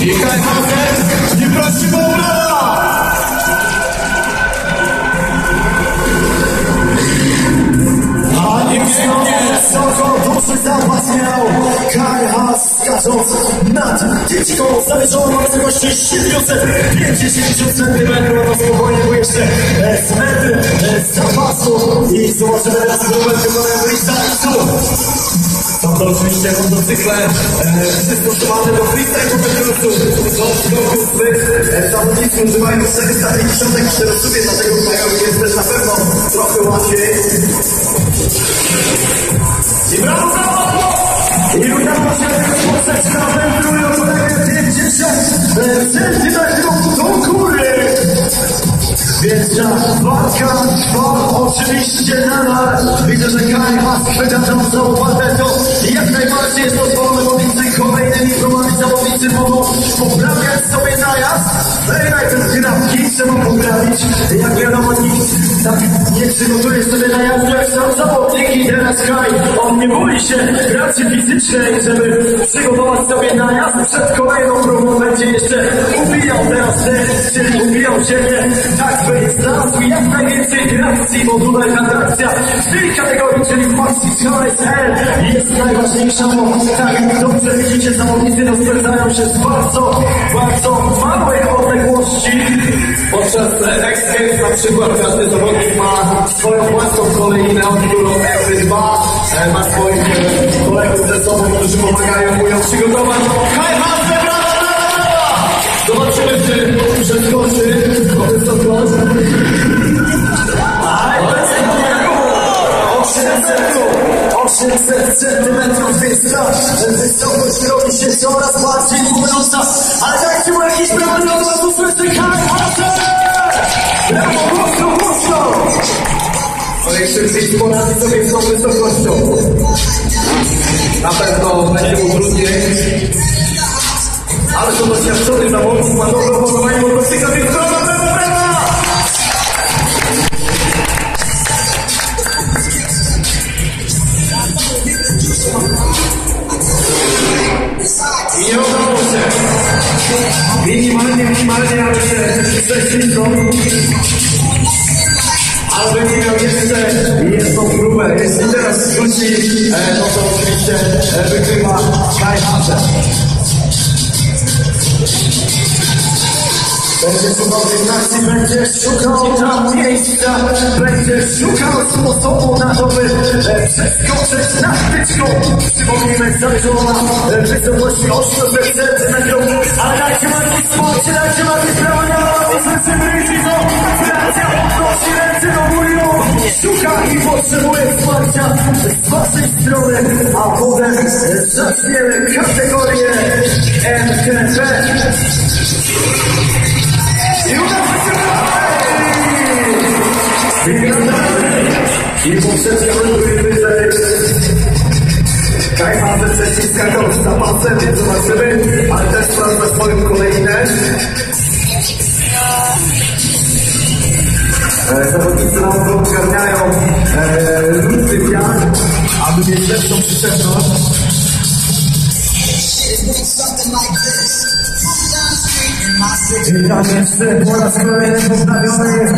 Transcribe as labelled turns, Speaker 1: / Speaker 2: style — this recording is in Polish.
Speaker 1: Niechaj facet nie prosi Boga! Panie pięknie, co duszy zapłacniał Karhas skacząc nad dziczką Zawieszono wysokości 750 cm To spokojnie jeszcze z metry z zapasu I zobaczymy teraz numer wykonany Oczywiście motocykle e, przystosowane do freestyle'u wykruców. Są skoków swych e, zawodnicy używają 450 czterosłupie, dlatego mają jest też na pewno trochę łatwiej. I brawo, brawo! I Więc ta walka trwa oczywiście nadal. Widzę, że Kai ma chwytającą walkę, to jak najbardziej jest dozwolone pomiędzy kolejnymi próbami zawodnicy mogą poprawiać sobie najazd. Zajmaj ten grafki, trzeba poprawić. Jak wiadomo, nikt tak nie przygotuje sobie najazdu jak sam zawodnik i teraz Kai, on nie boi się pracy fizycznej, żeby przygotować sobie najazd przed kolejną próbą. Będzie jeszcze ubijał teraz ten, czyli ubijał ziemię, reakcji, tutaj atrakcja w tej kategorii, czyli w Maxi SL jest najważniejsza, bo tak dobrze widzicie, zawodnicy rozpędzają się z bardzo, bardzo małej odległości.
Speaker 2: Podczas X-Games na przykład każdy zawodnik ma swoją własną kolejnę, którą F2 e, ma swoich kolegów sobą, którzy pomagają mu ją przygotować.
Speaker 1: Się coraz bardziej imponująca. Ale tak tu jakiś pełny odgłos usłyszy Kai Hansen! Brawo, mocno, mocno!
Speaker 2: Najszybciej poradzi sobie z tą wysokością. Na pewno będzie mu trudniej. Ale to doświadczony zawodnik ma dobre Ale się prześliczą. Ale nie miał jeszcze jedną próbę. Jeśli teraz wróci, e, no to oczywiście e, wygrywa Hansen.
Speaker 1: Będzie cudowny akcji, będzie szukał tam miejsca, będzie szukał sposobu na to, by przeskoczyć na wtyczką. Przypomnijmy, zawieszona e, w wysokości 800 cm, ale dajcie ładnie sporcie, dajcie ładnie prawo, nie ma ładnie słyszymy widzą. Francja podnosi ręce do góry, szuka i potrzebuje wsparcia z waszej strony, a potem zaczniemy kategorię I
Speaker 2: poprzednio były wyżej. Kai Hansen przeciska go z zapasem, więc zobaczymy. Ale też sprawdza swoją kolejnę. E, Zawodnicy na ogół ogarniają e, różny wiatr, aby mieć lepszą przyczepność.
Speaker 1: I tak jeszcze po raz kolejny jest